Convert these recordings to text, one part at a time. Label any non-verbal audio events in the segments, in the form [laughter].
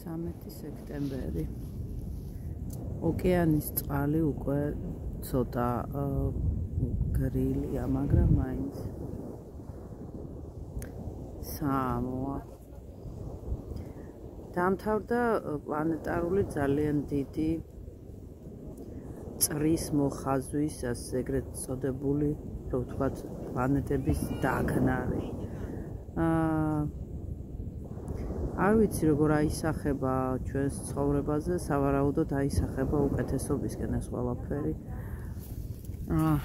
13 სექტემბერი. ოკეანის წყალი უკვე ცოტა გრილია, მაგრამ მაინც სამოა. დამთავრდა პლანეტარული ძალიან დიდი წრის მოხაზვის, ასე ეგრეთ წოდებული, რო ვთქვათ, პლანეტების დაგნარი. აა არ ვიცი როგორ აისახება ჩვენს ცხოვრებაზე, სავარაუდოდ აისახება უკეთესობისკენ ეს ყველაფერი. აა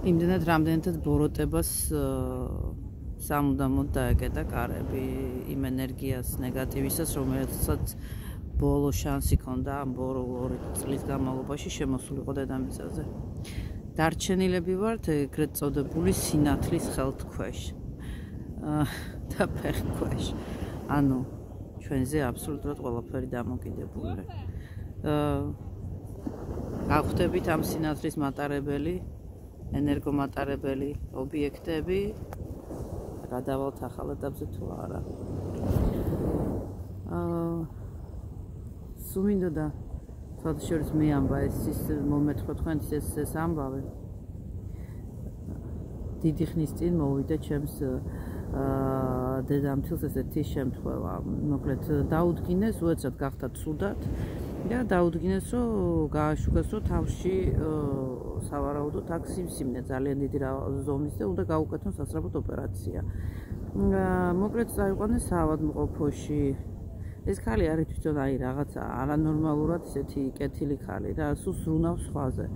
იმდენად რამდენადაც ბოროტებას სამუდამოდ დაეკეტა კარები იმ ენერგიას ნეგატივისას, რომელსაც ბოლო შანსი ქონდა ამ ბორო ორი წლის განმავლობაში შემოსულიყო დედამიწაზე. დარჩენილები ვართ ეგრეთ წოდებული სინათლის ხელთქვეშ. და ფეხქვეშ. ანუ ჩვენზე აბსოლუტურად ყველაფერი დამოკიდებული. აა გავხდებით ამ სინათლის მატარებელი, ენერგომატარებელი ობიექტები. გადავალთ ახალ ეტაპზე თუ არა. აა სუმინდოდა ფოტოშორის მე ამბა ეს ის მომეთხო თქვენთვის ეს ეს ამბავე. დიდი ხნის წინ მოვიდა ჩემს აა დედამთილს ესეთი შემთხვევა. მოკლედ დაუდგინეს, უეცად გახდა ცუდად და დაუდგინეს, რომ გააშუქეს, რომ თავში სავარაუდოდ აქ სიმსივნე ძალიან დიდი ზომის და უნდა გაუკეთონ სასწრაფო ოპერაცია. აა მოკლედ წაიყვანეს საავადმყოფოში. ეს ხალი არის თვითონ აი რაღაცა არანორმალურად ესეთი კეთილი ხალი რა, სულ სრუნავს სხვაზე.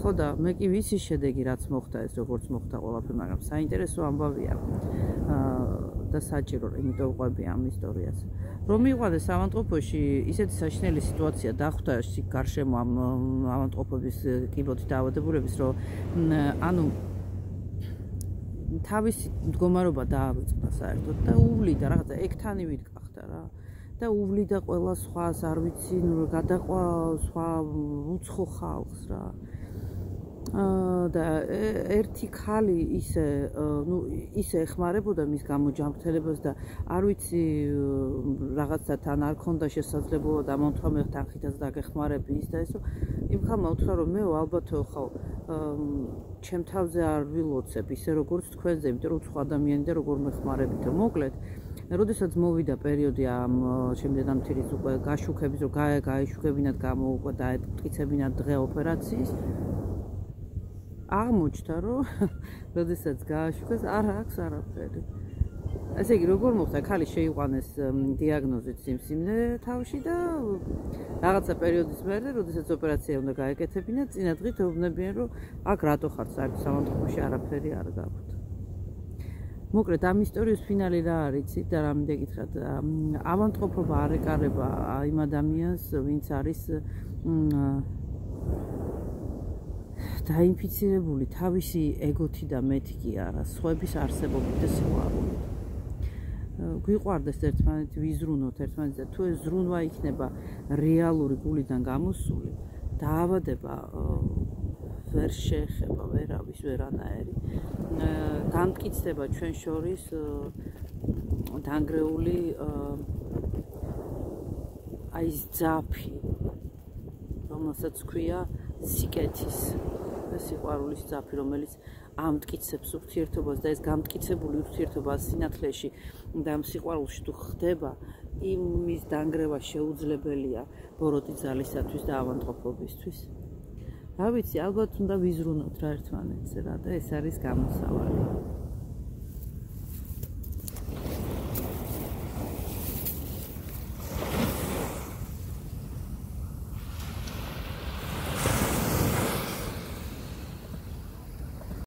ხო და მე კი ვიცი შედეგი რაც მოხდა ეს როგორც მოხდა ყველაფერი მაგრამ საინტერესო ამბავია. და საჭირო იმიტომ ყვები ამ ისტორიას. რომ მიყვანეს ავანტყოფოში ისეთი საშნელი სიტუაცია დახვდა გარშემო ამ ავანტყოფების კიბოთი დაავადებულების რომ ანუ თავისი მდგომარეობა დაავიწყდა საერთოდ და უვლიდა რაღაცა ექთანივით გახდა რა. და უვლიდა ყველა სხვას, არ ვიცი, ნუ გადაყვა სხვა უცხო ხალხს რა. და ერთი ხალი ისე, ნუ ისე ეხმარებოდა მის გამოჯამრთელებას და არ ვიცი რაღაცა თან არ ქონდა შესაძლებლობა და მომთხრა მე თან ხითაც დაგეხმარები ის და ესო იმ ხალმა უთხრა რომ მე ალბათო ხო ჩემ თავზე არ ვილოცებ ისე როგორც თქვენზე, იმიტომ რომ სხვა ადამიანი და როგორ მეხმარებითო. მოკლედ როდესაც მოვიდა პერიოდი ამ შემდეგ ამ თირის უკვე გაშუქების რომ გაიშუქებინათ გამოუყვა და ეტყიცებინათ დღე ოპერაციის აღმოჩნდა რომ [laughs] როდესაც გააშუქეს არ აქვს არაფერი. ესე იგი როგორ მოხდა? ხალი შეიყვანეს დიაგნოზით სიმსივნე თავში და რაღაცა პერიოდის მერე როდესაც ოპერაცია უნდა გაეკეთებინათ წინა დღით ეუბნებიან რომ აქ რატო ხართ? საერთოდ სამონტაჟში არაფერი არ გაქვთ მოკლედ ამ ისტორიის ფინალი რა არის იცით და რამე გითხრათ ავანტყოფობა არ ეკარება იმ ადამიანს ვინც არის დაინფიცირებული თავისი ეგოთი და მეთი კი არა სხვების არსებობით და სიყვარულით გვიყვარდეს ერთმანეთი ვიზრუნოთ ერთმანეთს და თუ ეს ზრუნვა იქნება რეალური გულიდან გამოსული დაავადება ვერ შეეხება ვერავის ვერანაერი. განმტკიცდება ჩვენ შორის დანგრეული აი ზაფი რომელსაც ქვია სიკეთის სიყვარულის ზაფი რომელიც ამტკიცებს ურთიერთობას და ეს გამტკიცებული ურთიერთობა სინათლეში და სიყვარულში თუ ხდება იმის დანგრევა შეუძლებელია ბოროტი ძალისათვის და ავანტყოფობისთვის. რა ვიცი, ალბათ უნდა ვიზრუნოთ რა ერთმანეთს რა და ეს არის გამოსავალი.